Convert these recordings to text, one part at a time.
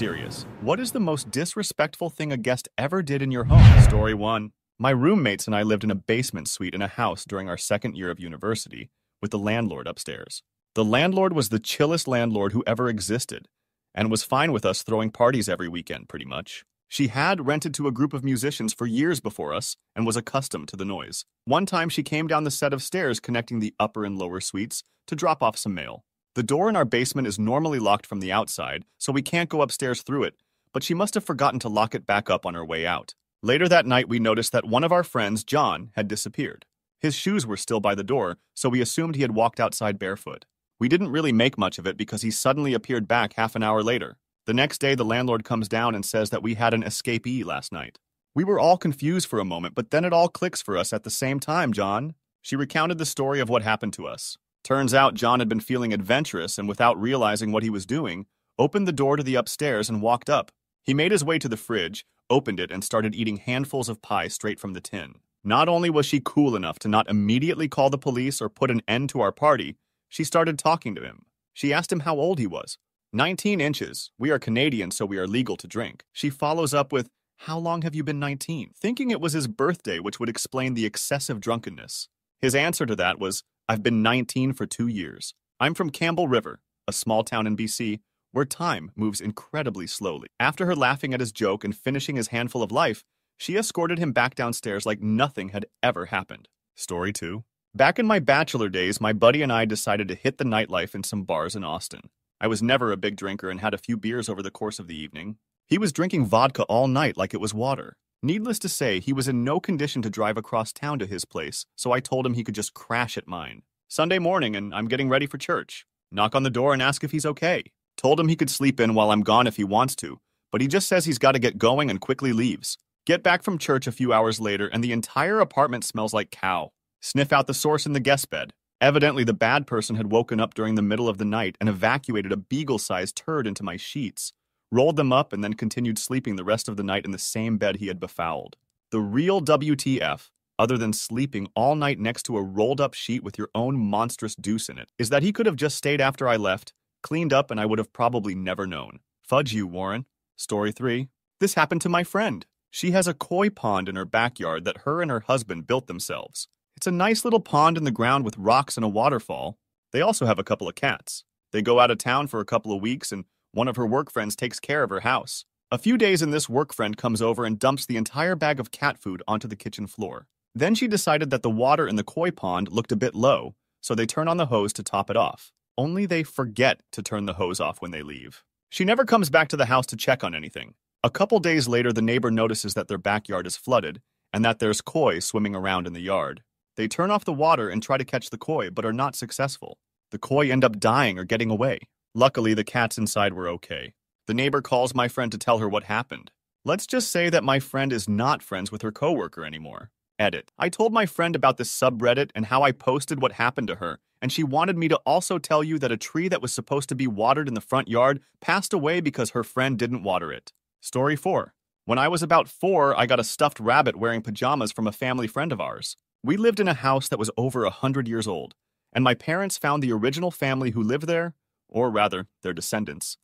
serious. What is the most disrespectful thing a guest ever did in your home? Story 1. My roommates and I lived in a basement suite in a house during our second year of university with the landlord upstairs. The landlord was the chillest landlord who ever existed and was fine with us throwing parties every weekend, pretty much. She had rented to a group of musicians for years before us and was accustomed to the noise. One time she came down the set of stairs connecting the upper and lower suites to drop off some mail. The door in our basement is normally locked from the outside, so we can't go upstairs through it, but she must have forgotten to lock it back up on her way out. Later that night, we noticed that one of our friends, John, had disappeared. His shoes were still by the door, so we assumed he had walked outside barefoot. We didn't really make much of it because he suddenly appeared back half an hour later. The next day, the landlord comes down and says that we had an escapee last night. We were all confused for a moment, but then it all clicks for us at the same time, John. She recounted the story of what happened to us. Turns out John had been feeling adventurous and, without realizing what he was doing, opened the door to the upstairs and walked up. He made his way to the fridge, opened it, and started eating handfuls of pie straight from the tin. Not only was she cool enough to not immediately call the police or put an end to our party, she started talking to him. She asked him how old he was. 19 inches. We are Canadian, so we are legal to drink. She follows up with, How long have you been 19? Thinking it was his birthday, which would explain the excessive drunkenness. His answer to that was, I've been 19 for two years. I'm from Campbell River, a small town in BC, where time moves incredibly slowly. After her laughing at his joke and finishing his handful of life, she escorted him back downstairs like nothing had ever happened. Story 2. Back in my bachelor days, my buddy and I decided to hit the nightlife in some bars in Austin. I was never a big drinker and had a few beers over the course of the evening. He was drinking vodka all night like it was water. Needless to say, he was in no condition to drive across town to his place, so I told him he could just crash at mine. Sunday morning, and I'm getting ready for church. Knock on the door and ask if he's okay. Told him he could sleep in while I'm gone if he wants to, but he just says he's got to get going and quickly leaves. Get back from church a few hours later, and the entire apartment smells like cow. Sniff out the source in the guest bed. Evidently, the bad person had woken up during the middle of the night and evacuated a beagle sized turd into my sheets, rolled them up, and then continued sleeping the rest of the night in the same bed he had befouled. The real WTF, other than sleeping all night next to a rolled up sheet with your own monstrous deuce in it, is that he could have just stayed after I left, cleaned up, and I would have probably never known. Fudge you, Warren. Story 3. This happened to my friend. She has a koi pond in her backyard that her and her husband built themselves. It's a nice little pond in the ground with rocks and a waterfall. They also have a couple of cats. They go out of town for a couple of weeks, and one of her work friends takes care of her house. A few days and this work friend comes over and dumps the entire bag of cat food onto the kitchen floor. Then she decided that the water in the koi pond looked a bit low, so they turn on the hose to top it off. Only they forget to turn the hose off when they leave. She never comes back to the house to check on anything. A couple days later, the neighbor notices that their backyard is flooded and that there's koi swimming around in the yard. They turn off the water and try to catch the koi, but are not successful. The koi end up dying or getting away. Luckily, the cats inside were okay. The neighbor calls my friend to tell her what happened. Let's just say that my friend is not friends with her coworker anymore. Edit. I told my friend about this subreddit and how I posted what happened to her, and she wanted me to also tell you that a tree that was supposed to be watered in the front yard passed away because her friend didn't water it. Story 4. When I was about four, I got a stuffed rabbit wearing pajamas from a family friend of ours. We lived in a house that was over a hundred years old, and my parents found the original family who lived there, or rather, their descendants.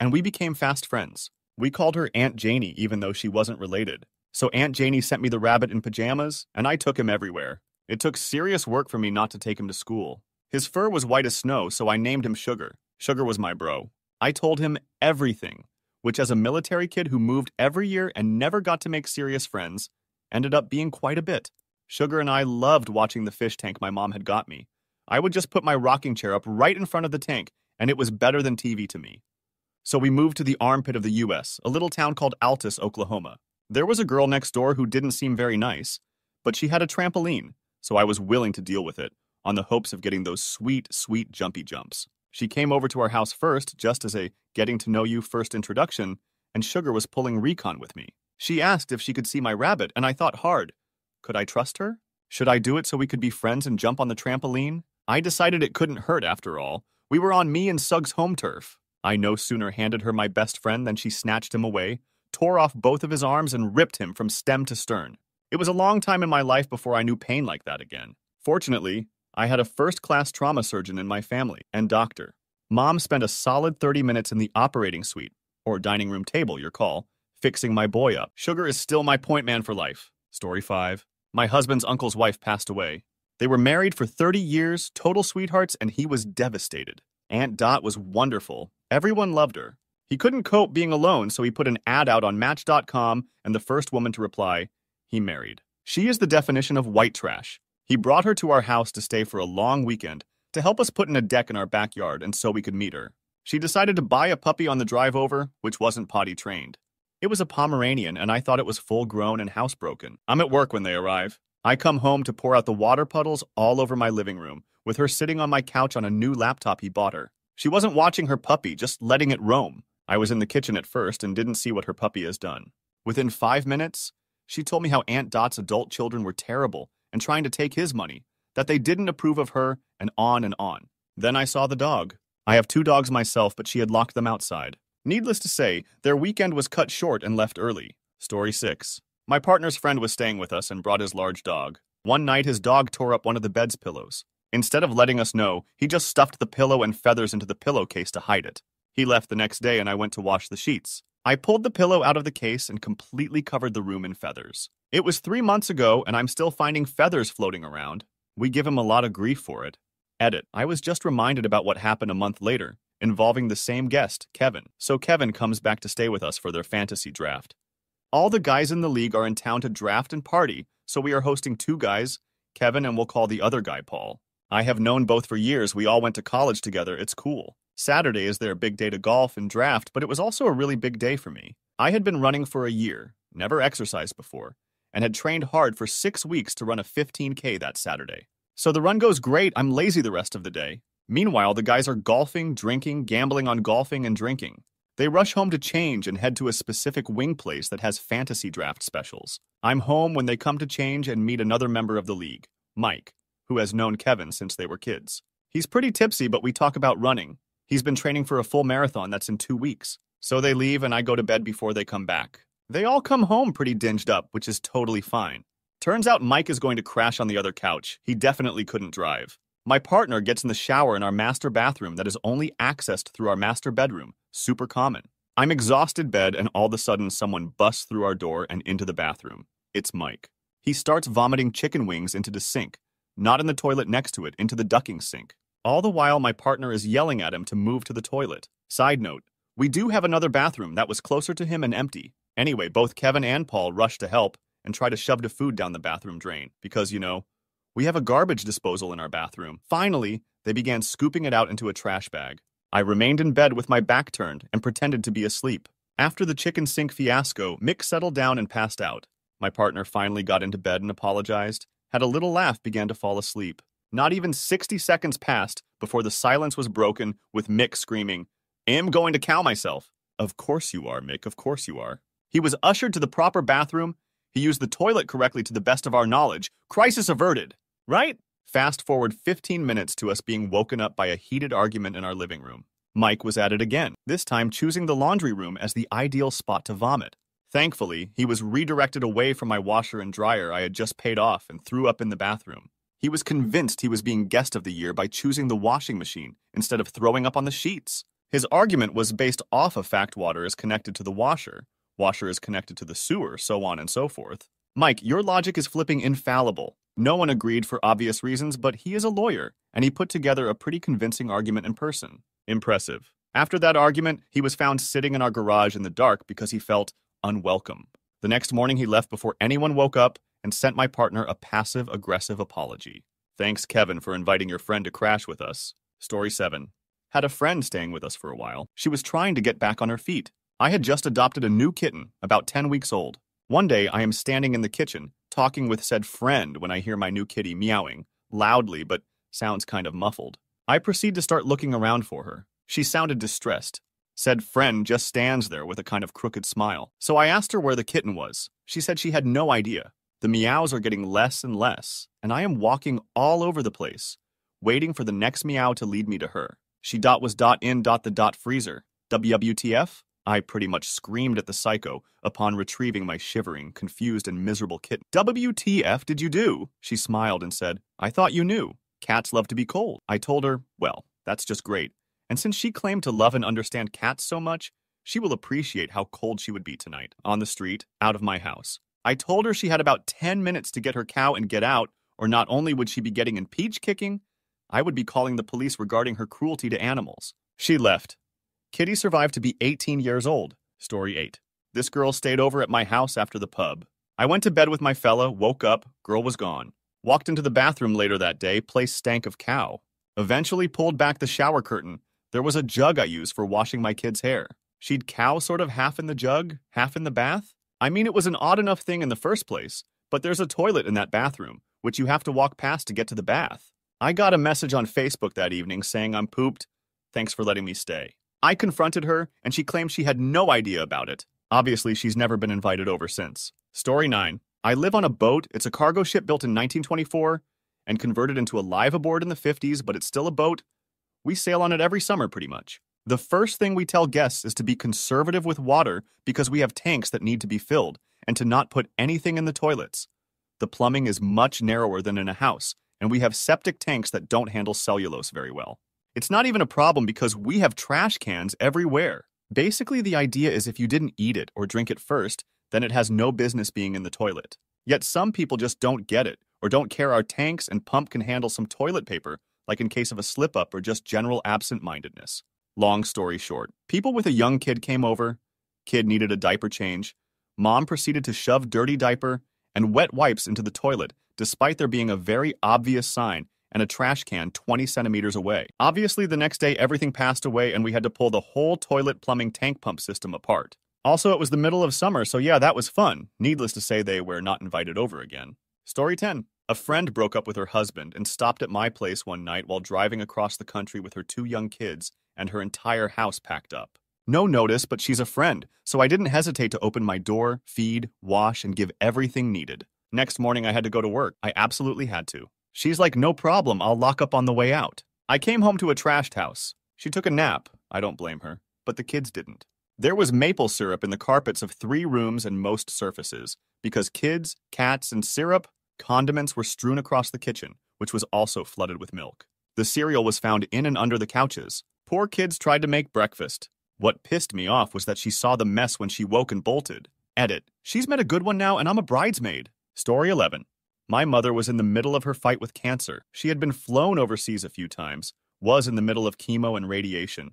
And we became fast friends. We called her Aunt Janie, even though she wasn't related. So Aunt Janie sent me the rabbit in pajamas, and I took him everywhere. It took serious work for me not to take him to school. His fur was white as snow, so I named him Sugar. Sugar was my bro. I told him everything, which, as a military kid who moved every year and never got to make serious friends, ended up being quite a bit. Sugar and I loved watching the fish tank my mom had got me. I would just put my rocking chair up right in front of the tank, and it was better than TV to me. So we moved to the armpit of the U.S., a little town called Altus, Oklahoma. There was a girl next door who didn't seem very nice, but she had a trampoline, so I was willing to deal with it, on the hopes of getting those sweet, sweet jumpy jumps. She came over to our house first, just as a getting to know you first introduction, and Sugar was pulling recon with me. She asked if she could see my rabbit, and I thought hard. Could I trust her? Should I do it so we could be friends and jump on the trampoline? I decided it couldn't hurt after all. We were on me and Suggs' home turf. I no sooner handed her my best friend than she snatched him away, tore off both of his arms, and ripped him from stem to stern. It was a long time in my life before I knew pain like that again. Fortunately, I had a first class trauma surgeon in my family and doctor. Mom spent a solid 30 minutes in the operating suite, Or dining room table, your call. Fixing my boy up. Sugar is still my point man for life. Story 5. My husband's uncle's wife passed away. They were married for 30 years, total sweethearts, and he was devastated. Aunt Dot was wonderful. Everyone loved her. He couldn't cope being alone, so he put an ad out on Match.com, and the first woman to reply, he married. She is the definition of white trash. He brought her to our house to stay for a long weekend to help us put in a deck in our backyard and so we could meet her. She decided to buy a puppy on the drive over, which wasn't potty trained. It was a Pomeranian, and I thought it was full grown and housebroken. I'm at work when they arrive. I come home to pour out the water puddles all over my living room, with her sitting on my couch on a new laptop he bought her. She wasn't watching her puppy, just letting it roam. I was in the kitchen at first and didn't see what her puppy has done. Within five minutes, she told me how Aunt Dot's adult children were terrible and trying to take his money, that they didn't approve of her, and on and on. Then I saw the dog. I have two dogs myself, but she had locked them outside. Needless to say, their weekend was cut short and left early. Story 6. My partner's friend was staying with us and brought his large dog. One night, his dog tore up one of the bed's pillows. Instead of letting us know, he just stuffed the pillow and feathers into the pillowcase to hide it. He left the next day and I went to wash the sheets. I pulled the pillow out of the case and completely covered the room in feathers. It was three months ago and I'm still finding feathers floating around. We give him a lot of grief for it. Edit. I was just reminded about what happened a month later, involving the same guest, Kevin. So Kevin comes back to stay with us for their fantasy draft. All the guys in the league are in town to draft and party, so we are hosting two guys, Kevin and we'll call the other guy Paul. I have known both for years. We all went to college together. It's cool. Saturday is their big day to golf and draft, but it was also a really big day for me. I had been running for a year, never exercised before, and had trained hard for six weeks to run a 15K that Saturday. So the run goes great. I'm lazy the rest of the day. Meanwhile, the guys are golfing, drinking, gambling on golfing, and drinking. They rush home to change and head to a specific wing place that has fantasy draft specials. I'm home when they come to change and meet another member of the league, Mike, who has known Kevin since they were kids. He's pretty tipsy, but we talk about running. He's been training for a full marathon that's in two weeks. So they leave and I go to bed before they come back. They all come home pretty dinged up, which is totally fine. Turns out Mike is going to crash on the other couch. He definitely couldn't drive. My partner gets in the shower in our master bathroom that is only accessed through our master bedroom, super common. I'm exhausted bed and all of a sudden someone busts through our door and into the bathroom. It's Mike. He starts vomiting chicken wings into the sink, not in the toilet next to it, into the ducking sink. All the while my partner is yelling at him to move to the toilet. Side note, we do have another bathroom that was closer to him and empty. Anyway, both Kevin and Paul rush to help and try to shove the food down the bathroom drain because, you know, we have a garbage disposal in our bathroom. Finally, they began scooping it out into a trash bag. I remained in bed with my back turned and pretended to be asleep. After the chicken sink fiasco, Mick settled down and passed out. My partner finally got into bed and apologized, had a little laugh, began to fall asleep. Not even 60 seconds passed before the silence was broken with Mick screaming, Am going to cow myself. Of course you are, Mick, of course you are. He was ushered to the proper bathroom. He used the toilet correctly to the best of our knowledge. Crisis averted. Right? Fast forward 15 minutes to us being woken up by a heated argument in our living room. Mike was at it again, this time choosing the laundry room as the ideal spot to vomit. Thankfully, he was redirected away from my washer and dryer I had just paid off and threw up in the bathroom. He was convinced he was being guest of the year by choosing the washing machine instead of throwing up on the sheets. His argument was based off of fact water is connected to the washer, washer is connected to the sewer, so on and so forth. Mike, your logic is flipping infallible. No one agreed for obvious reasons, but he is a lawyer, and he put together a pretty convincing argument in person. Impressive. After that argument, he was found sitting in our garage in the dark because he felt unwelcome. The next morning, he left before anyone woke up and sent my partner a passive aggressive apology. Thanks, Kevin, for inviting your friend to crash with us. Story 7. Had a friend staying with us for a while. She was trying to get back on her feet. I had just adopted a new kitten, about 10 weeks old. One day, I am standing in the kitchen, talking with said friend when I hear my new kitty meowing, loudly but sounds kind of muffled. I proceed to start looking around for her. She sounded distressed. Said friend just stands there with a kind of crooked smile. So I asked her where the kitten was. She said she had no idea. The meows are getting less and less, and I am walking all over the place, waiting for the next meow to lead me to her. She dot was dot in dot the dot freezer. WWTF? I pretty much screamed at the psycho upon retrieving my shivering, confused, and miserable kitten. WTF did you do? She smiled and said, I thought you knew. Cats love to be cold. I told her, well, that's just great. And since she claimed to love and understand cats so much, She will appreciate how cold she would be tonight, on the street, out of my house. I told her she had about 10 minutes to get her cow and get out, or not only would she be getting in peach kicking, I would be calling the police regarding her cruelty to animals. She left. Kitty survived to be 18 years old. Story 8. This girl stayed over at my house after the pub. I went to bed with my fella, woke up, girl was gone. Walked into the bathroom later that day, place stank of cow. Eventually pulled back the shower curtain. There was a jug I used for washing my kid's hair. She'd cow sort of half in the jug, half in the bath. I mean, it was an odd enough thing in the first place, but there's a toilet in that bathroom, which you have to walk past to get to the bath. I got a message on Facebook that evening saying I'm pooped. Thanks for letting me stay. I confronted her, and she claimed she had no idea about it. Obviously, she's never been invited over since. Story 9. I live on a boat. It's a cargo ship built in 1924 and converted into a live aboard in the 50s, but it's still a boat. We sail on it every summer, pretty much. The first thing we tell guests is to be conservative with water because we have tanks that need to be filled and to not put anything in the toilets. The plumbing is much narrower than in a house, and we have septic tanks that don't handle cellulose very well. It's not even a problem because we have trash cans everywhere. Basically, the idea is if you didn't eat it or drink it first, then it has no business being in the toilet. Yet some people just don't get it or don't care our tanks and pump can handle some toilet paper, like in case of a slip up or just general absent mindedness. Long story short, people with a young kid came over, kid needed a diaper change, mom proceeded to shove dirty diaper and wet wipes into the toilet, despite there being a very obvious sign and a trash can 20 centimeters away. Obviously, the next day everything passed away and we had to pull the whole toilet plumbing tank pump system apart. Also, it was the middle of summer, so yeah, that was fun. Needless to say, they were not invited over again. Story 10. A friend broke up with her husband and stopped at my place one night while driving across the country with her two young kids and her entire house packed up. No notice, but she's a friend, so I didn't hesitate to open my door, feed, wash, and give everything needed. Next morning, I had to go to work. I absolutely had to. She's like, no problem, I'll lock up on the way out. I came home to a trashed house. She took a nap. I don't blame her. But the kids didn't. There was maple syrup in the carpets of three rooms and most surfaces, because kids, cats, and syrup, condiments were strewn across the kitchen, which was also flooded with milk. The cereal was found in and under the couches. Poor kids tried to make breakfast. What pissed me off was that she saw the mess when she woke and bolted. Edit. She's met a good one now, and I'm a bridesmaid. Story 11. My mother was in the middle of her fight with cancer. She had been flown overseas a few times, was in the middle of chemo and radiation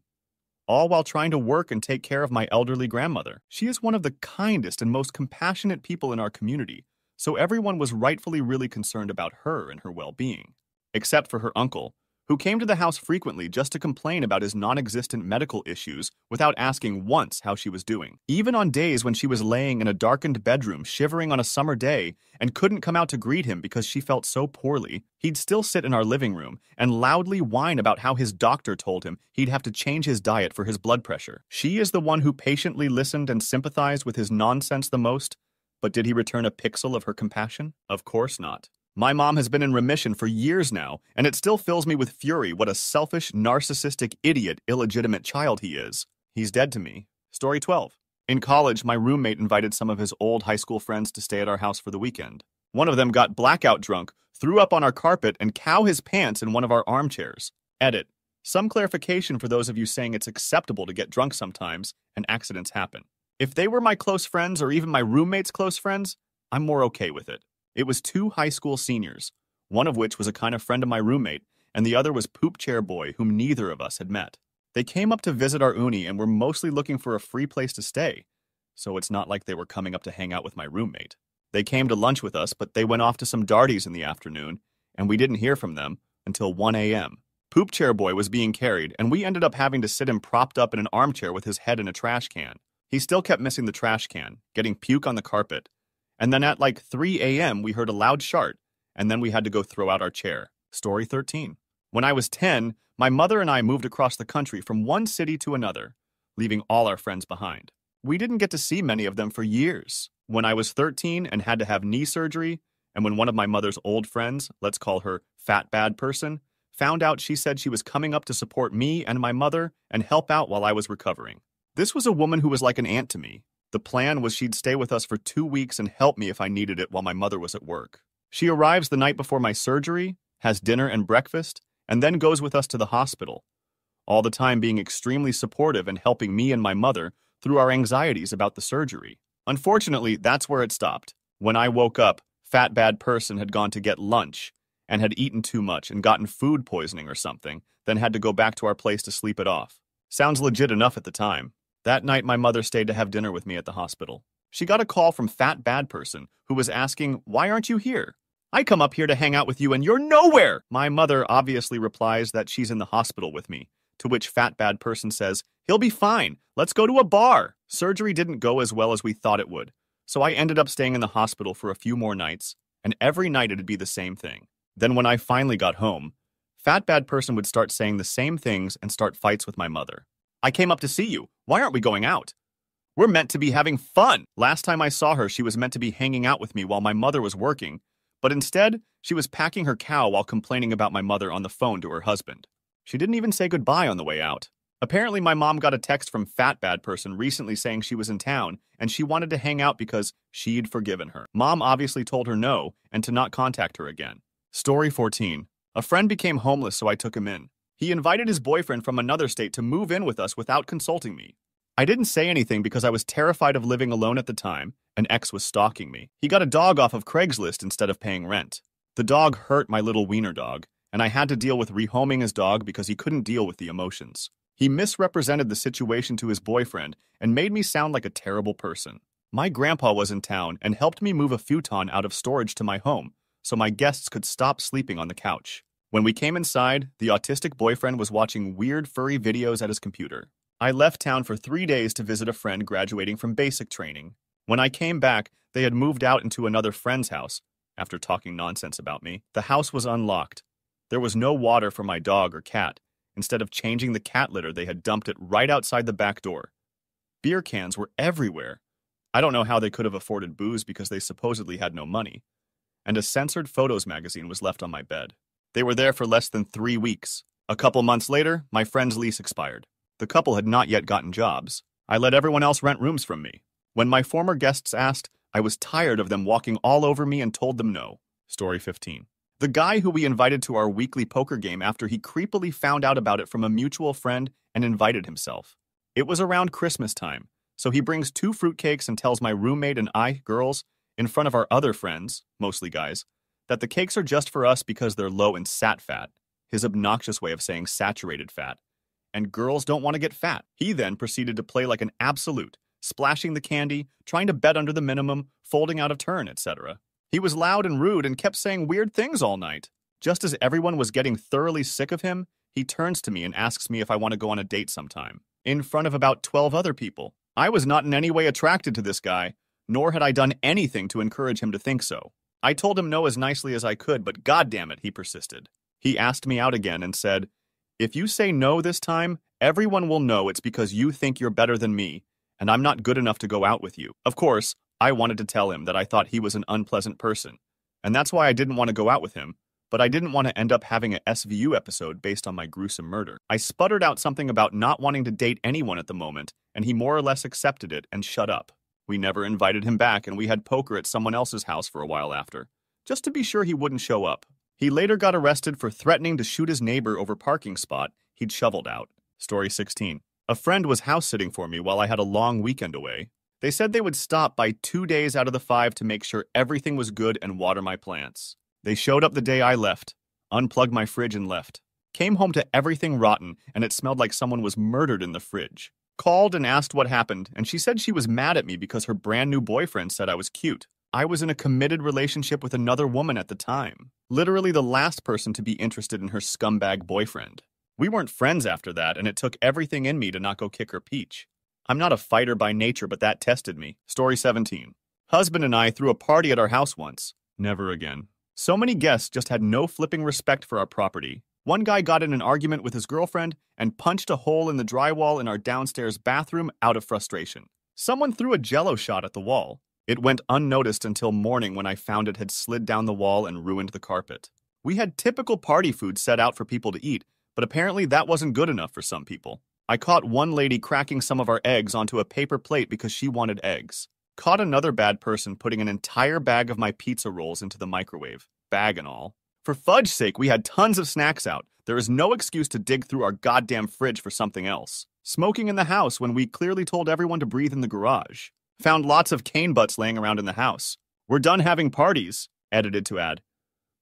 all while trying to work and take care of my elderly grandmother. She is one of the kindest and most compassionate people in our community, so everyone was rightfully really concerned about her and her well being. Except for her uncle, who came to the house frequently just to complain about his non existent medical issues without asking once how she was doing. Even on days when she was laying in a darkened bedroom shivering on a summer day and couldn't come out to greet him because she felt so poorly, he'd still sit in our living room and loudly whine about how his doctor told him he'd have to change his diet for his blood pressure. She is the one who patiently listened and sympathized with his nonsense the most, but did he return a pixel of her compassion? Of course not. My mom has been in remission for years now, and it still fills me with fury what a selfish, narcissistic, idiot, illegitimate child he is. He's dead to me. Story 12. In college, my roommate invited some of his old high school friends to stay at our house for the weekend. One of them got blackout drunk, threw up on our carpet, and cow his pants in one of our armchairs. Edit. Some clarification for those of you saying it's acceptable to get drunk sometimes, and accidents happen. If they were my close friends or even my roommate's close friends, I'm more okay with it. It was two high school seniors, one of which was a kind of friend of my roommate, and the other was Poop Chair Boy, whom neither of us had met. They came up to visit our uni and were mostly looking for a free place to stay, so it's not like they were coming up to hang out with my roommate. They came to lunch with us, but they went off to some darties in the afternoon, and we didn't hear from them until 1 a.m. Poop Chair Boy was being carried, and we ended up having to sit him propped up in an armchair with his head in a trash can. He still kept missing the trash can, getting puke on the carpet, and then at like 3 a.m., we heard a loud shart, and then we had to go throw out our chair. Story 13. When I was 10, my mother and I moved across the country from one city to another, leaving all our friends behind. We didn't get to see many of them for years. When I was 13 and had to have knee surgery, and when one of my mother's old friends, let's call her Fat Bad Person, found out she said she was coming up to support me and my mother and help out while I was recovering. This was a woman who was like an aunt to me, the plan was she'd stay with us for two weeks and help me if I needed it while my mother was at work. She arrives the night before my surgery, has dinner and breakfast, and then goes with us to the hospital, all the time being extremely supportive and helping me and my mother through our anxieties about the surgery. Unfortunately, that's where it stopped. When I woke up, fat bad person had gone to get lunch and had eaten too much and gotten food poisoning or something, then had to go back to our place to sleep it off. Sounds legit enough at the time. That night, my mother stayed to have dinner with me at the hospital. She got a call from Fat Bad Person, who was asking, Why aren't you here? I come up here to hang out with you and you're nowhere! My mother obviously replies that she's in the hospital with me, to which Fat Bad Person says, He'll be fine. Let's go to a bar. Surgery didn't go as well as we thought it would, so I ended up staying in the hospital for a few more nights, and every night it'd be the same thing. Then when I finally got home, Fat Bad Person would start saying the same things and start fights with my mother. I came up to see you. Why aren't we going out? We're meant to be having fun. Last time I saw her, she was meant to be hanging out with me while my mother was working, but instead, she was packing her cow while complaining about my mother on the phone to her husband. She didn't even say goodbye on the way out. Apparently, my mom got a text from Fat Bad Person recently saying she was in town and she wanted to hang out because she'd forgiven her. Mom obviously told her no and to not contact her again. Story 14. A friend became homeless, so I took him in. He invited his boyfriend from another state to move in with us without consulting me. I didn't say anything because I was terrified of living alone at the time. An ex was stalking me. He got a dog off of Craigslist instead of paying rent. The dog hurt my little wiener dog, and I had to deal with rehoming his dog because he couldn't deal with the emotions. He misrepresented the situation to his boyfriend and made me sound like a terrible person. My grandpa was in town and helped me move a futon out of storage to my home so my guests could stop sleeping on the couch. When we came inside, the autistic boyfriend was watching weird furry videos at his computer. I left town for three days to visit a friend graduating from basic training. When I came back, they had moved out into another friend's house. After talking nonsense about me, the house was unlocked. There was no water for my dog or cat, Instead of changing the cat litter, they had dumped it right outside the back door. Beer cans were everywhere. I don't know how they could have afforded booze because they supposedly had no money. And a censored photos magazine was left on my bed. They were there for less than three weeks. A couple months later, my friend's lease expired. The couple had not yet gotten jobs. I let everyone else rent rooms from me. When my former guests asked, I was tired of them walking all over me and told them no. Story 15. The guy who we invited to our weekly poker game after he creepily found out about it from a mutual friend and invited himself. It was around Christmas time, so he brings two fruitcakes and tells my roommate and I, girls, in front of our other friends, mostly guys, that the cakes are just for us because they're low in sat fat, his obnoxious way of saying saturated fat, and girls don't want to get fat. He then proceeded to play like an absolute, splashing the candy, trying to bet under the minimum, folding out of turn, etc. He was loud and rude and kept saying weird things all night. Just as everyone was getting thoroughly sick of him, he turns to me and asks me if I want to go on a date sometime, in front of about 12 other people. I was not in any way attracted to this guy, nor had I done anything to encourage him to think so. I told him no as nicely as I could, but goddamn it, he persisted. He asked me out again and said, If you say no this time, everyone will know it's because you think you're better than me, and I'm not good enough to go out with you. Of course, I wanted to tell him that I thought he was an unpleasant person, and that's why I didn't want to go out with him, but I didn't want to end up having an SVU episode based on my gruesome murder. I sputtered out something about not wanting to date anyone at the moment, and he more or less accepted it and shut up. We never invited him back, and we had poker at someone else's house for a while after, just to be sure he wouldn't show up. He later got arrested for threatening to shoot his neighbor over parking spot he'd shoveled out. Story 16. A friend was house sitting for me while I had a long weekend away, they said they would stop by two days out of the five to make sure everything was good and water my plants. They showed up the day I left, unplugged my fridge and left. Came home to everything rotten, and it smelled like someone was murdered in the fridge. Called and asked what happened, and she said she was mad at me because her brand new boyfriend said I was cute. I was in a committed relationship with another woman at the time. Literally the last person to be interested in her scumbag boyfriend. We weren't friends after that, and it took everything in me to not go kick her peach. I'm not a fighter by nature, but that tested me. Story 17. Husband and I threw a party at our house once. Never again. So many guests just had no flipping respect for our property. One guy got in an argument with his girlfriend and punched a hole in the drywall in our downstairs bathroom out of frustration. Someone threw a jello shot at the wall. It went unnoticed until morning when I found it had slid down the wall and ruined the carpet. We had typical party food set out for people to eat, but apparently that wasn't good enough for some people. I caught one lady cracking some of our eggs onto a paper plate because she wanted eggs. Caught another bad person putting an entire bag of my pizza rolls into the microwave, bag and all. For fudge's sake, we had tons of snacks out. There is no excuse to dig through our goddamn fridge for something else. Smoking in the house when we clearly told everyone to breathe in the garage. Found lots of cane butts laying around in the house. We're done having parties, edited to add.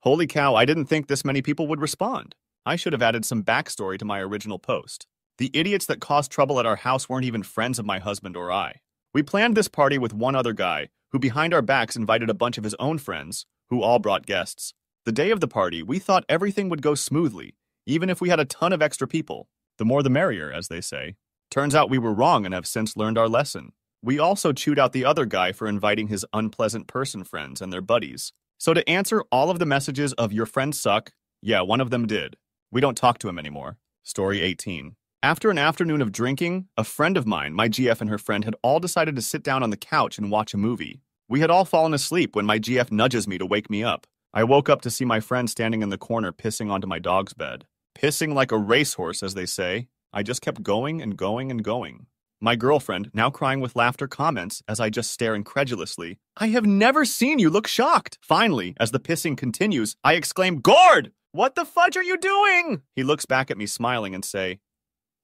Holy cow, I didn't think this many people would respond. I should have added some backstory to my original post. The idiots that caused trouble at our house weren't even friends of my husband or I. We planned this party with one other guy, who behind our backs invited a bunch of his own friends, who all brought guests. The day of the party, we thought everything would go smoothly, even if we had a ton of extra people. The more the merrier, as they say. Turns out we were wrong and have since learned our lesson. We also chewed out the other guy for inviting his unpleasant person friends and their buddies. So to answer all of the messages of your friends suck, yeah, one of them did. We don't talk to him anymore. Story 18. After an afternoon of drinking, a friend of mine, my GF and her friend had all decided to sit down on the couch and watch a movie. We had all fallen asleep when my GF nudges me to wake me up. I woke up to see my friend standing in the corner pissing onto my dog's bed. Pissing like a racehorse, as they say. I just kept going and going and going. My girlfriend, now crying with laughter, comments as I just stare incredulously, I have never seen you look shocked. Finally, as the pissing continues, I exclaim, Gord! What the fudge are you doing? He looks back at me smiling and say,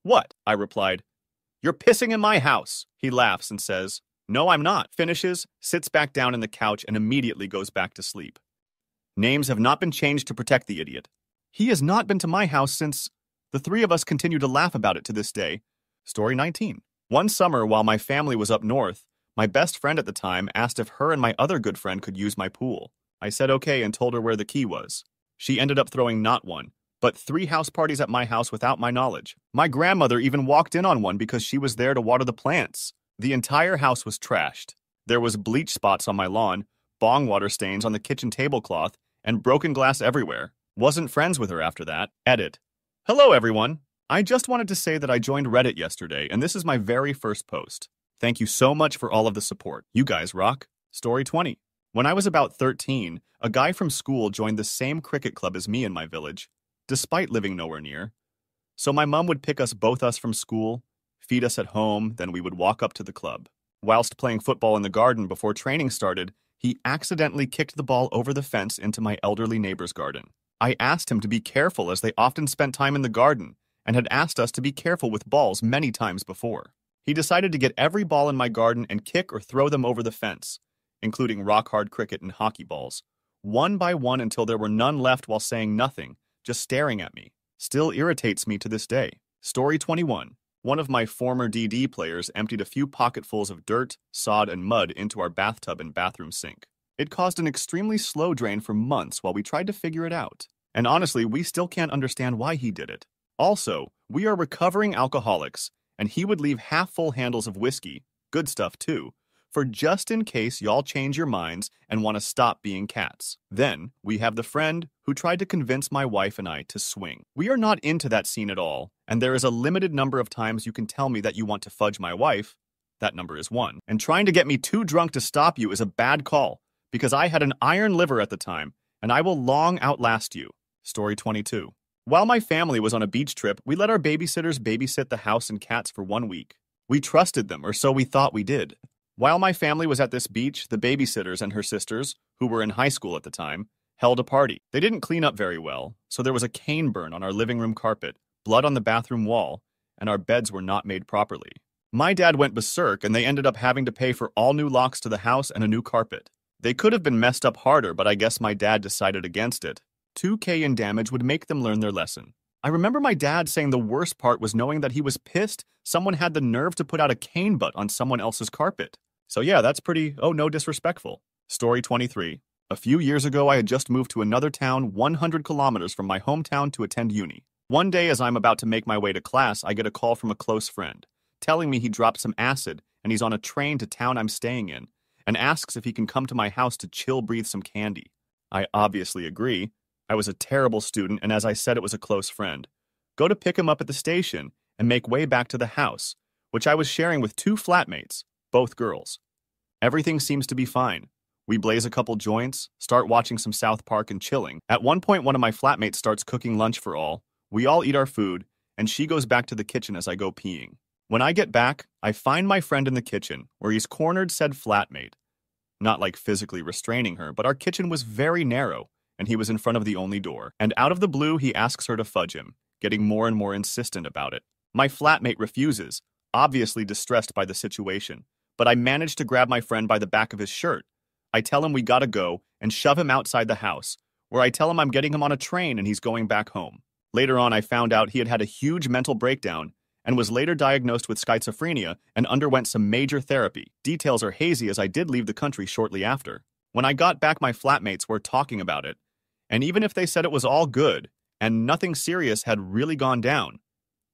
What? I replied, You're pissing in my house. He laughs and says, No, I'm not. Finishes, sits back down in the couch, and immediately goes back to sleep. Names have not been changed to protect the idiot. He has not been to my house since. The three of us continue to laugh about it to this day. Story 19. One summer, while my family was up north, my best friend at the time asked if her and my other good friend could use my pool. I said okay and told her where the key was. She ended up throwing not one, but three house parties at my house without my knowledge. My grandmother even walked in on one because she was there to water the plants. The entire house was trashed. There was bleach spots on my lawn, bong water stains on the kitchen tablecloth, and broken glass everywhere. Wasn't friends with her after that. Edit. Hello, everyone. I just wanted to say that I joined Reddit yesterday, and this is my very first post. Thank you so much for all of the support. You guys rock. Story 20. When I was about 13, a guy from school joined the same cricket club as me in my village, despite living nowhere near. So my mum would pick us both us from school, feed us at home, then we would walk up to the club. Whilst playing football in the garden before training started, he accidentally kicked the ball over the fence into my elderly neighbor's garden. I asked him to be careful as they often spent time in the garden and had asked us to be careful with balls many times before. He decided to get every ball in my garden and kick or throw them over the fence, including rock hard cricket and hockey balls, one by one until there were none left while saying nothing, just staring at me. Still irritates me to this day. Story 21. One of my former DD players emptied a few pocketfuls of dirt, sod, and mud into our bathtub and bathroom sink. It caused an extremely slow drain for months while we tried to figure it out. And honestly, we still can't understand why he did it. Also, we are recovering alcoholics, and he would leave half full handles of whiskey, good stuff too, for just in case y'all change your minds and want to stop being cats. Then, we have the friend who tried to convince my wife and I to swing. We are not into that scene at all, and there is a limited number of times you can tell me that you want to fudge my wife. That number is one. And trying to get me too drunk to stop you is a bad call, because I had an iron liver at the time, and I will long outlast you. Story 22. While my family was on a beach trip, we let our babysitters babysit the house and cats for one week. We trusted them, or so we thought we did. While my family was at this beach, the babysitters and her sisters, who were in high school at the time, held a party. They didn't clean up very well, so there was a cane burn on our living room carpet, blood on the bathroom wall, and our beds were not made properly. My dad went berserk, and they ended up having to pay for all new locks to the house and a new carpet. They could have been messed up harder, but I guess my dad decided against it. 2k in damage would make them learn their lesson. I remember my dad saying the worst part was knowing that he was pissed someone had the nerve to put out a cane butt on someone else's carpet. So yeah, that's pretty, oh no, disrespectful. Story 23. A few years ago, I had just moved to another town 100 kilometers from my hometown to attend uni. One day, as I'm about to make my way to class, I get a call from a close friend, telling me he dropped some acid and he's on a train to town I'm staying in, and asks if he can come to my house to chill breathe some candy. I obviously agree. I was a terrible student, and as I said, it was a close friend. Go to pick him up at the station and make way back to the house, which I was sharing with two flatmates, both girls. Everything seems to be fine. We blaze a couple joints, start watching some South Park and chilling. At one point, one of my flatmates starts cooking lunch for all. We all eat our food, and she goes back to the kitchen as I go peeing. When I get back, I find my friend in the kitchen, where he's cornered said flatmate. Not like physically restraining her, but our kitchen was very narrow, and he was in front of the only door. And out of the blue, he asks her to fudge him, getting more and more insistent about it. My flatmate refuses, obviously distressed by the situation, but I manage to grab my friend by the back of his shirt. I tell him we gotta go and shove him outside the house, where I tell him I'm getting him on a train and he's going back home. Later on, I found out he had had a huge mental breakdown and was later diagnosed with schizophrenia and underwent some major therapy. Details are hazy as I did leave the country shortly after. When I got back, my flatmates were talking about it, and even if they said it was all good and nothing serious had really gone down,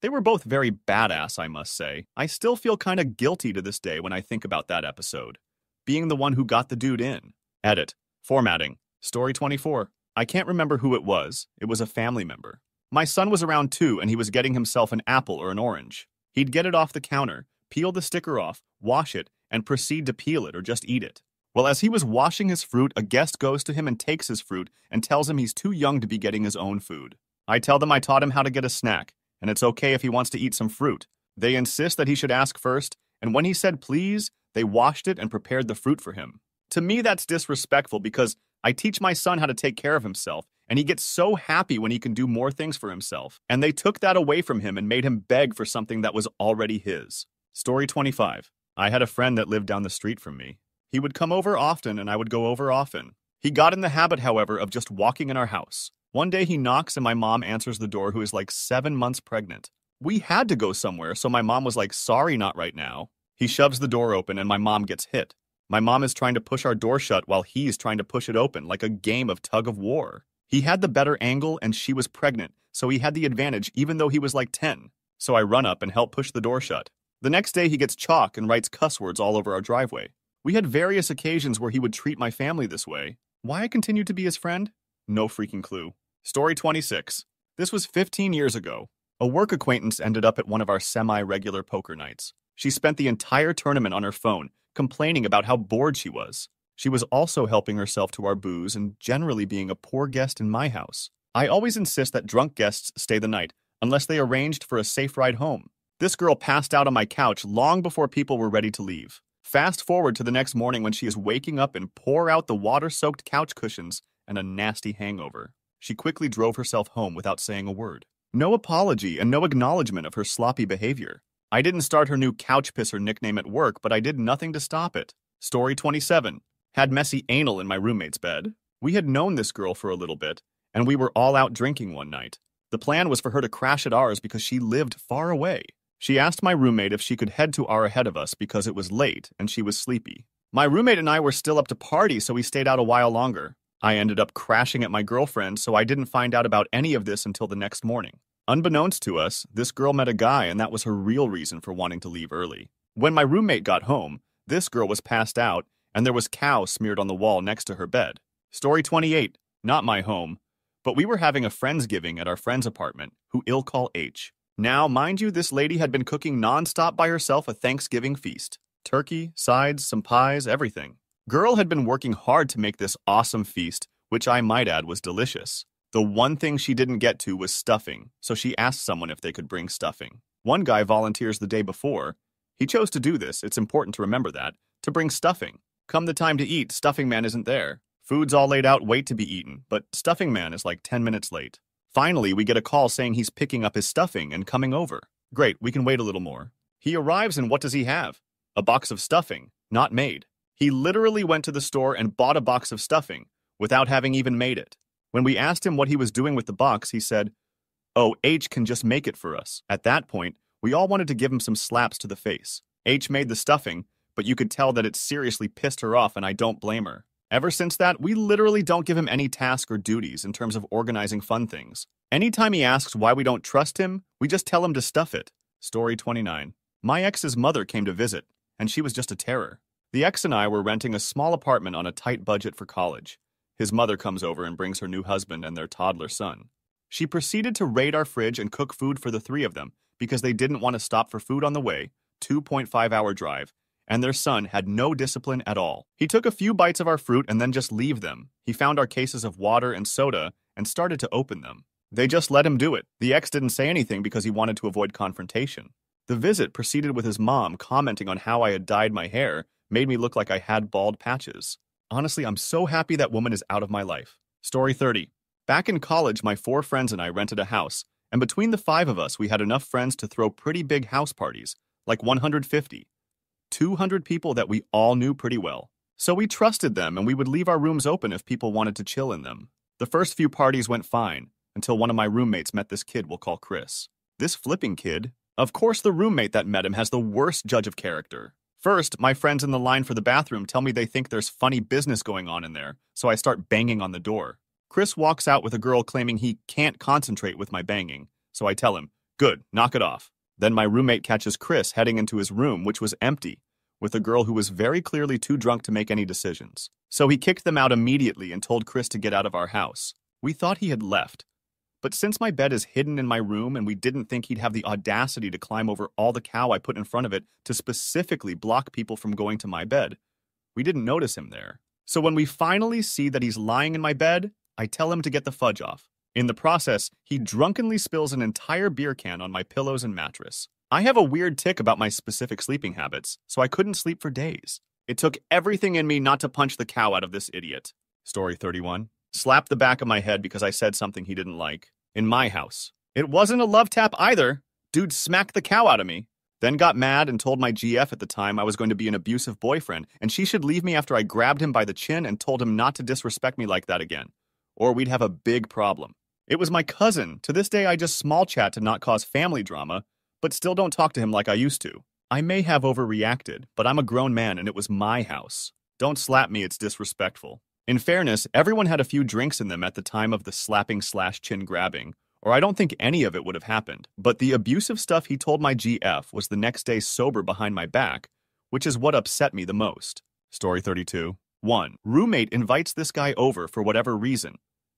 they were both very badass, I must say. I still feel kinda guilty to this day when I think about that episode. Being the one who got the dude in. Edit. Formatting. Story 24. I can't remember who it was. It was a family member. My son was around too, and he was getting himself an apple or an orange. He'd get it off the counter, peel the sticker off, wash it, and proceed to peel it or just eat it. Well, as he was washing his fruit, a guest goes to him and takes his fruit and tells him he's too young to be getting his own food. I tell them I taught him how to get a snack, and it's okay if he wants to eat some fruit. They insist that he should ask first, and when he said please, they washed it and prepared the fruit for him. To me, that's disrespectful because I teach my son how to take care of himself, and he gets so happy when he can do more things for himself. And they took that away from him and made him beg for something that was already his. Story 25. I had a friend that lived down the street from me. He would come over often, and I would go over often. He got in the habit, however, of just walking in our house. One day he knocks and my mom answers the door, who is like seven months pregnant. We had to go somewhere, so my mom was like, sorry, not right now. He shoves the door open and my mom gets hit. My mom is trying to push our door shut while he's trying to push it open, like a game of tug of war. He had the better angle and she was pregnant, so he had the advantage even though he was like 10. So I run up and help push the door shut. The next day he gets chalk and writes cuss words all over our driveway. We had various occasions where he would treat my family this way. Why I continued to be his friend? No freaking clue. Story 26. This was 15 years ago. A work acquaintance ended up at one of our semi regular poker nights. She spent the entire tournament on her phone, complaining about how bored she was. She was also helping herself to our booze and generally being a poor guest in my house. I always insist that drunk guests stay the night, unless they arranged for a safe ride home. This girl passed out on my couch long before people were ready to leave. Fast forward to the next morning when she is waking up and pour out the water soaked couch cushions and a nasty hangover. She quickly drove herself home without saying a word. No apology and no acknowledgement of her sloppy behavior. I didn't start her new couch pisser nickname at work, but I did nothing to stop it. Story 27. Had messy anal in my roommate's bed. We had known this girl for a little bit, and we were all out drinking one night. The plan was for her to crash at ours because she lived far away. She asked my roommate if she could head to our ahead of us because it was late and she was sleepy. My roommate and I were still up to party, so we stayed out a while longer. I ended up crashing at my girlfriend, so I didn't find out about any of this until the next morning. Unbeknownst to us, this girl met a guy, and that was her real reason for wanting to leave early. When my roommate got home, this girl was passed out, and there was cow smeared on the wall next to her bed. Story 28. Not my home, but we were having a Friendsgiving at our friend's apartment, who ill call H. Now, mind you, this lady had been cooking nonstop by herself a Thanksgiving feast. Turkey, sides, some pies, everything. Girl had been working hard to make this awesome feast, which I might add was delicious. The one thing she didn't get to was stuffing, so she asked someone if they could bring stuffing. One guy volunteers the day before. He chose to do this, it's important to remember that, to bring stuffing. Come the time to eat, stuffing man isn't there. Food's all laid out, wait to be eaten, but stuffing man is like 10 minutes late. Finally, we get a call saying he's picking up his stuffing and coming over. Great, we can wait a little more. He arrives and what does he have? A box of stuffing, not made. He literally went to the store and bought a box of stuffing without having even made it. When we asked him what he was doing with the box, he said, Oh, H can just make it for us. At that point, we all wanted to give him some slaps to the face. H made the stuffing, but you could tell that it seriously pissed her off, and I don't blame her. Ever since that, we literally don't give him any task or duties in terms of organizing fun things. Anytime he asks why we don't trust him, we just tell him to stuff it. Story 29. My ex's mother came to visit, and she was just a terror. The ex and I were renting a small apartment on a tight budget for college. His mother comes over and brings her new husband and their toddler son. She proceeded to raid our fridge and cook food for the three of them because they didn't want to stop for food on the way, 2.5 hour drive, and their son had no discipline at all. He took a few bites of our fruit and then just leave them. He found our cases of water and soda and started to open them. They just let him do it. The ex didn't say anything because he wanted to avoid confrontation. The visit proceeded with his mom commenting on how I had dyed my hair made me look like I had bald patches. Honestly, I'm so happy that woman is out of my life. Story 30. Back in college, my four friends and I rented a house, And between the five of us, we had enough friends to throw pretty big house parties, like 150. 200 people that we all knew pretty well. So we trusted them and we would leave our rooms open if people wanted to chill in them. The first few parties went fine until one of my roommates met this kid we'll call Chris. This flipping kid, of course, the roommate that met him has the worst judge of character. First, my friends in the line for the bathroom tell me they think there's funny business going on in there, so I start banging on the door. Chris walks out with a girl claiming he can't concentrate with my banging, so I tell him, Good, knock it off. Then my roommate catches Chris heading into his room, which was empty, with a girl who was very clearly too drunk to make any decisions. So he kicked them out immediately and told Chris to get out of our house. We thought he had left. But since my bed is hidden in my room and we didn't think he'd have the audacity to climb over all the cow I put in front of it to specifically block people from going to my bed, we didn't notice him there. So when we finally see that he's lying in my bed, I tell him to get the fudge off. In the process, he drunkenly spills an entire beer can on my pillows and mattress. I have a weird tick about my specific sleeping habits, so I couldn't sleep for days. It took everything in me not to punch the cow out of this idiot. Story 31. Slapped the back of my head because I said something he didn't like. In my house. It wasn't a love tap either. Dude smacked the cow out of me. Then got mad and told my GF at the time I was going to be an abusive boyfriend and she should leave me after I grabbed him by the chin and told him not to disrespect me like that again or we'd have a big problem. It was my cousin. To this day, I just small chat to not cause family drama, but still don't talk to him like I used to. I may have overreacted, but I'm a grown man and it was my house. Don't slap me, it's disrespectful. In fairness, everyone had a few drinks in them at the time of the slapping slash chin grabbing, or I don't think any of it would have happened. But the abusive stuff he told my GF was the next day sober behind my back, which is what upset me the most. Story 32. 1. Roommate invites this guy over for whatever reason.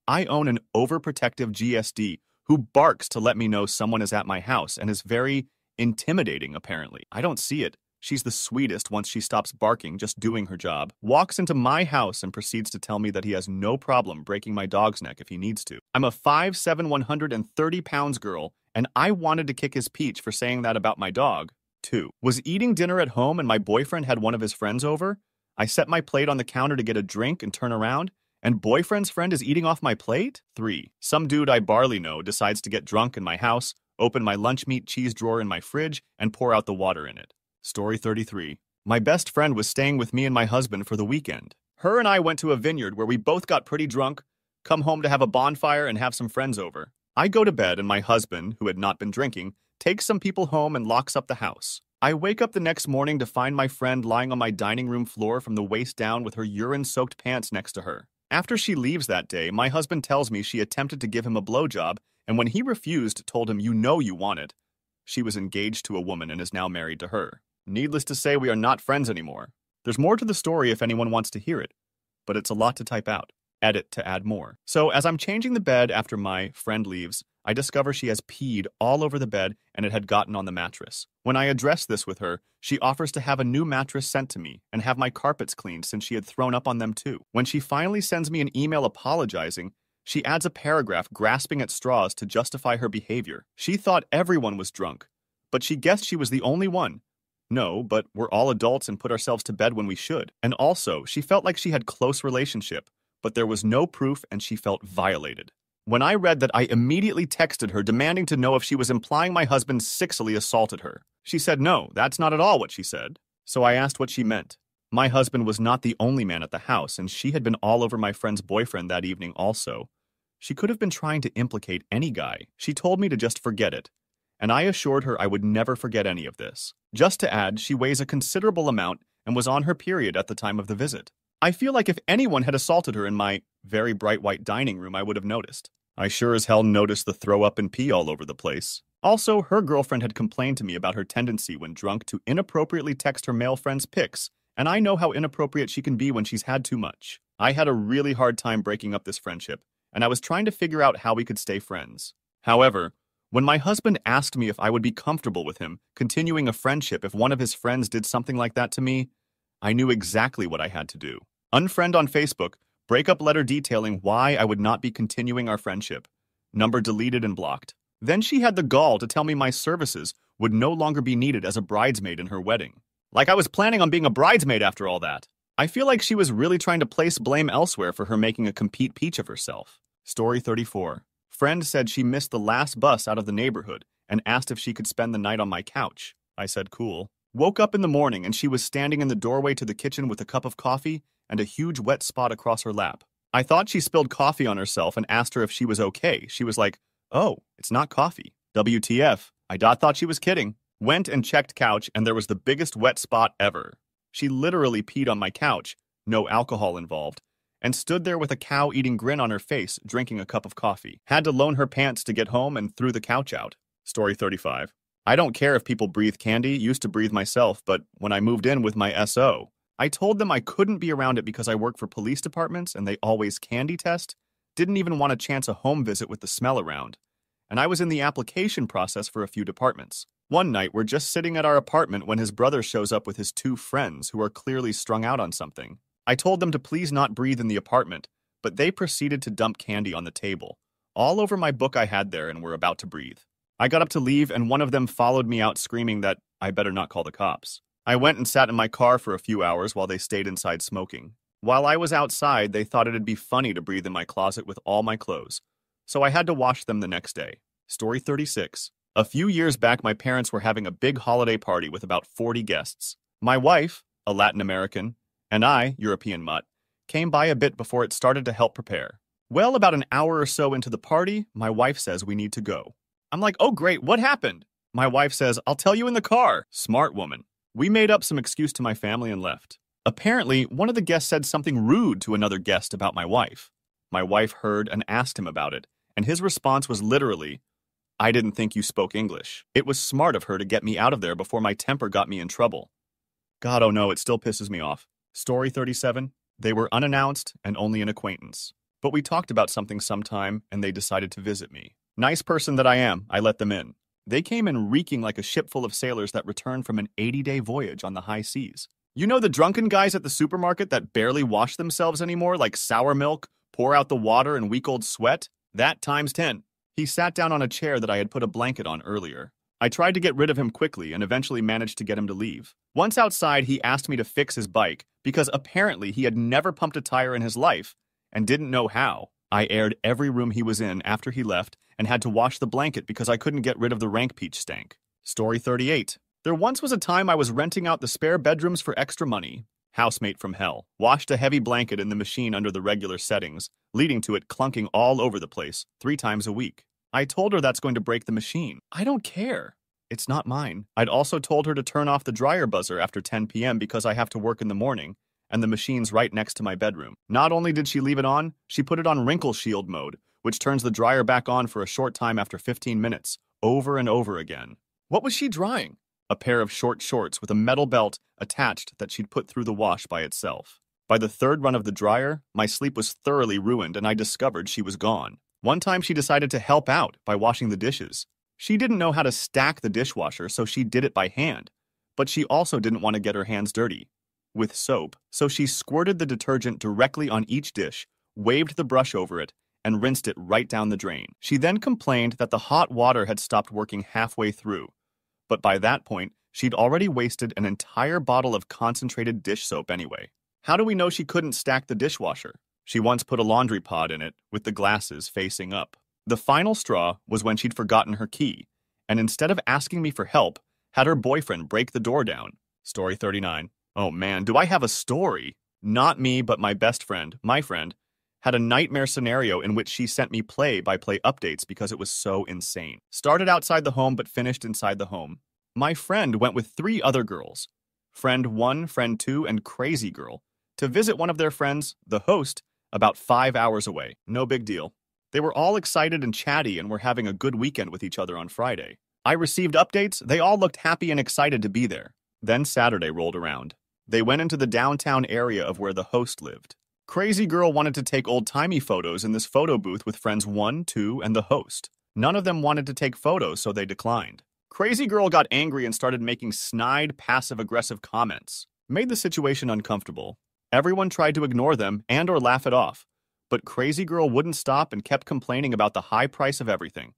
I own an overprotective GSD who barks to let me know someone is at my house and is very intimidating, apparently. I don't see it. She's the sweetest once she stops barking, just doing her job. Walks into my house and proceeds to tell me that he has no problem breaking my dog's neck if he needs to. I'm a 5'7, 130 pounds girl, and I wanted to kick his peach for saying that about my dog. 2. Was eating dinner at home and my boyfriend had one of his friends over? I set my plate on the counter to get a drink and turn around, and boyfriend's friend is eating off my plate? 3. Some dude I barely know decides to get drunk in my house, open my lunch meat cheese drawer in my fridge, and pour out the water in it. Story 33. My best friend was staying with me and my husband for the weekend. Her and I went to a vineyard where we both got pretty drunk, come home to have a bonfire and have some friends over. I go to bed and my husband, who had not been drinking, takes some people home and locks up the house. I wake up the next morning to find my friend lying on my dining room floor from the waist down with her urine soaked pants next to her. After she leaves that day, my husband tells me she attempted to give him a blowjob, and when he refused, told him, You know you want it. She was engaged to a woman and is now married to her. Needless to say, we are not friends anymore. There's more to the story if anyone wants to hear it, but it's a lot to type out. Edit to add more. So, as I'm changing the bed after my friend leaves, I discover she has peed all over the bed and it had gotten on the mattress. When I address this with her, she offers to have a new mattress sent to me and have my carpets cleaned since she had thrown up on them too. When she finally sends me an email apologizing, she adds a paragraph grasping at straws to justify her behavior. She thought everyone was drunk, but she guessed she was the only one. No, but we're all adults and put ourselves to bed when we should. And also, she felt like she had close relationship, but there was no proof and she felt violated. When I read that, I immediately texted her demanding to know if she was implying my husband sexually assaulted her. She said no, that's not at all what she said. So I asked what she meant. My husband was not the only man at the house, and she had been all over my friend's boyfriend that evening also. She could have been trying to implicate any guy. She told me to just forget it, and I assured her I would never forget any of this. Just to add, she weighs a considerable amount and was on her period at the time of the visit. I feel like if anyone had assaulted her in my very bright white dining room, I would have noticed. I sure as hell noticed the throw up and pee all over the place. Also, her girlfriend had complained to me about her tendency when drunk to inappropriately text her male friends pics, and I know how inappropriate she can be when she's had too much. I had a really hard time breaking up this friendship, and I was trying to figure out how we could stay friends. However, when my husband asked me if I would be comfortable with him continuing a friendship if one of his friends did something like that to me, I knew exactly what I had to do. Unfriend on Facebook, breakup letter detailing why I would not be continuing our friendship. Number deleted and blocked. Then she had the gall to tell me my services would no longer be needed as a bridesmaid in her wedding. Like I was planning on being a bridesmaid after all that. I feel like she was really trying to place blame elsewhere for her making a compete peach of herself. Story 34. Friend said she missed the last bus out of the neighborhood and asked if she could spend the night on my couch. I said, cool. Woke up in the morning and she was standing in the doorway to the kitchen with a cup of coffee and a huge wet spot across her lap. I thought she spilled coffee on herself and asked her if she was okay. She was like, oh, it's not coffee. WTF. I thought she was kidding. Went and checked couch and there was the biggest wet spot ever. She literally peed on my couch, no alcohol involved, and stood there with a cow eating grin on her face, drinking a cup of coffee. Had to loan her pants to get home and threw the couch out. Story 35. I don't care if people breathe candy, used to breathe myself, but when I moved in with my SO, I told them I couldn't be around it because I work for police departments and they always candy test, didn't even want to chance a home visit with the smell around, and I was in the application process for a few departments. One night, we're just sitting at our apartment when his brother shows up with his two friends who are clearly strung out on something. I told them to please not breathe in the apartment, but they proceeded to dump candy on the table, all over my book I had there and were about to breathe. I got up to leave, and one of them followed me out screaming that I better not call the cops. I went and sat in my car for a few hours while they stayed inside smoking. While I was outside, they thought it'd be funny to breathe in my closet with all my clothes, so I had to wash them the next day. Story 36. A few years back, my parents were having a big holiday party with about 40 guests. My wife, a Latin American, and I, European mutt, came by a bit before it started to help prepare. Well, about an hour or so into the party, my wife says we need to go. I'm like, oh great, what happened? My wife says, I'll tell you in the car. Smart woman. We made up some excuse to my family and left. Apparently, one of the guests said something rude to another guest about my wife. My wife heard and asked him about it, and his response was literally, I didn't think you spoke English. It was smart of her to get me out of there before my temper got me in trouble. God, oh no, it still pisses me off. Story 37 They were unannounced and only an acquaintance. But we talked about something sometime and they decided to visit me. Nice person that I am, I let them in. They came in reeking like a ship full of sailors that returned from an 80 day voyage on the high seas. You know the drunken guys at the supermarket that barely wash themselves anymore, like sour milk, pour out the water, and week old sweat? That times 10. He sat down on a chair that I had put a blanket on earlier. I tried to get rid of him quickly and eventually managed to get him to leave. Once outside, he asked me to fix his bike because apparently he had never pumped a tire in his life and didn't know how. I aired every room he was in after he left and had to wash the blanket because I couldn't get rid of the rank peach stank. Story 38. There once was a time I was renting out the spare bedrooms for extra money. Housemate from hell. Washed a heavy blanket in the machine under the regular settings, leading to it clunking all over the place, three times a week. I told her that's going to break the machine. I don't care. It's not mine. I'd also told her to turn off the dryer buzzer after 10 p.m. because I have to work in the morning, and the machine's right next to my bedroom. Not only did she leave it on, she put it on wrinkle shield mode, which turns the dryer back on for a short time after 15 minutes, over and over again. What was she drying? A pair of short shorts with a metal belt attached that she'd put through the wash by itself. By the third run of the dryer, my sleep was thoroughly ruined and I discovered she was gone. One time she decided to help out by washing the dishes. She didn't know how to stack the dishwasher, so she did it by hand. But she also didn't want to get her hands dirty with soap, so she squirted the detergent directly on each dish, waved the brush over it, and rinsed it right down the drain. She then complained that the hot water had stopped working halfway through, but by that point, she'd already wasted an entire bottle of concentrated dish soap anyway. How do we know she couldn't stack the dishwasher? She once put a laundry pod in it, with the glasses facing up. The final straw was when she'd forgotten her key, and instead of asking me for help, had her boyfriend break the door down. Story 39. Oh man, do I have a story? Not me, but my best friend, my friend, had a nightmare scenario in which she sent me play by play updates because it was so insane. Started outside the home, but finished inside the home. My friend went with three other girls friend one, friend two, and crazy girl to visit one of their friends, the host, about five hours away. No big deal. They were all excited and chatty and were having a good weekend with each other on Friday. I received updates. They all looked happy and excited to be there. Then Saturday rolled around. They went into the downtown area of where the host lived. Crazy Girl wanted to take old timey photos in this photo booth with friends 1, 2, and the host. None of them wanted to take photos, so they declined. Crazy Girl got angry and started making snide, passive aggressive comments. Made the situation uncomfortable, Everyone tried to ignore them and or laugh it off, but Crazy Girl wouldn't stop and kept complaining about the high price of everything.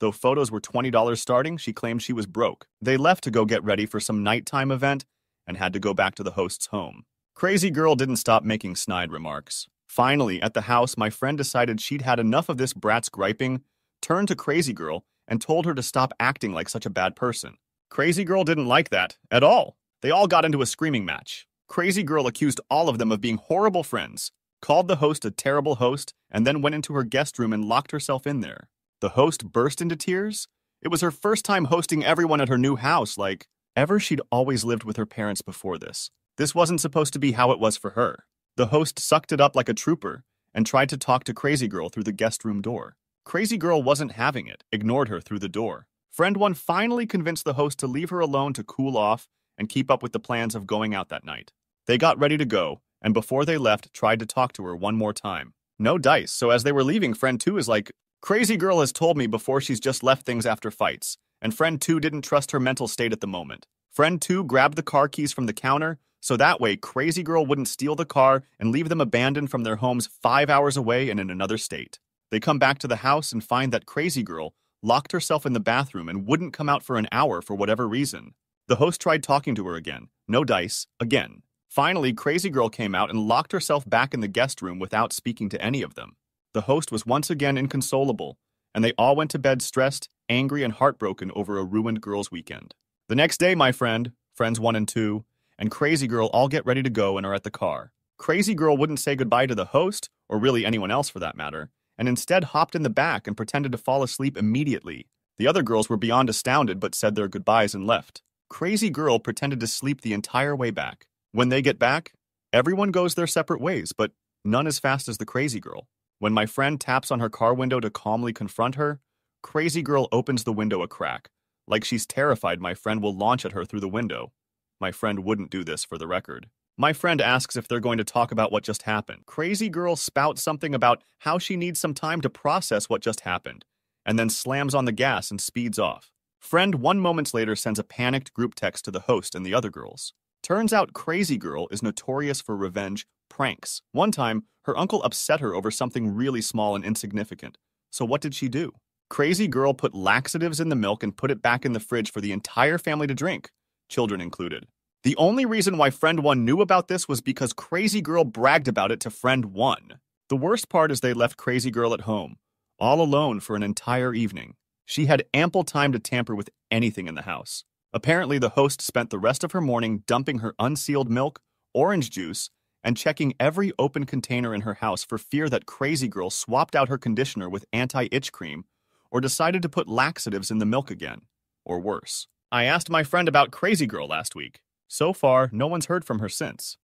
Though photos were $20 starting, she claimed she was broke. They left to go get ready for some nighttime event and had to go back to the host's home. Crazy Girl didn't stop making snide remarks. Finally, at the house, my friend decided she'd had enough of this brat's griping, turned to Crazy Girl and told her to stop acting like such a bad person. Crazy Girl didn't like that at all. They all got into a screaming match. Crazy Girl accused all of them of being horrible friends, called the host a terrible host, and then went into her guest room and locked herself in there. The host burst into tears. It was her first time hosting everyone at her new house, like, ever she'd always lived with her parents before this. This wasn't supposed to be how it was for her. The host sucked it up like a trooper and tried to talk to Crazy Girl through the guest room door. Crazy Girl wasn't having it, ignored her through the door. Friend 1 finally convinced the host to leave her alone to cool off and keep up with the plans of going out that night. They got ready to go, and before they left, tried to talk to her one more time. No dice, so as they were leaving, Friend 2 is like, Crazy Girl has told me before she's just left things after fights, and Friend 2 didn't trust her mental state at the moment. Friend 2 grabbed the car keys from the counter, so that way Crazy Girl wouldn't steal the car and leave them abandoned from their homes five hours away and in another state. They come back to the house and find that Crazy Girl locked herself in the bathroom and wouldn't come out for an hour for whatever reason. The host tried talking to her again. No dice. Again. Finally, Crazy Girl came out and locked herself back in the guest room without speaking to any of them. The host was once again inconsolable, and they all went to bed stressed, angry, and heartbroken over a ruined girls' weekend. The next day, my friend, friends one and two, and Crazy Girl all get ready to go and are at the car. Crazy Girl wouldn't say goodbye to the host, or really anyone else for that matter, and instead hopped in the back and pretended to fall asleep immediately. The other girls were beyond astounded but said their goodbyes and left. Crazy Girl pretended to sleep the entire way back. When they get back, everyone goes their separate ways, but none as fast as the Crazy Girl. When my friend taps on her car window to calmly confront her, Crazy Girl opens the window a crack, like she's terrified my friend will launch at her through the window. My friend wouldn't do this for the record. My friend asks if they're going to talk about what just happened. Crazy Girl spouts something about how she needs some time to process what just happened, and then slams on the gas and speeds off. Friend one moments later sends a panicked group text to the host and the other girls. Turns out Crazy Girl is notorious for revenge pranks. One time, her uncle upset her over something really small and insignificant. So what did she do? Crazy Girl put laxatives in the milk and put it back in the fridge for the entire family to drink, children included. The only reason why Friend 1 knew about this was because Crazy Girl bragged about it to Friend 1. The worst part is they left Crazy Girl at home, all alone for an entire evening. She had ample time to tamper with anything in the house. Apparently, the host spent the rest of her morning dumping her unsealed milk, orange juice, and checking every open container in her house for fear that Crazy Girl swapped out her conditioner with anti itch cream or decided to put laxatives in the milk again, or worse. I asked my friend about Crazy Girl last week. So far, no one's heard from her since.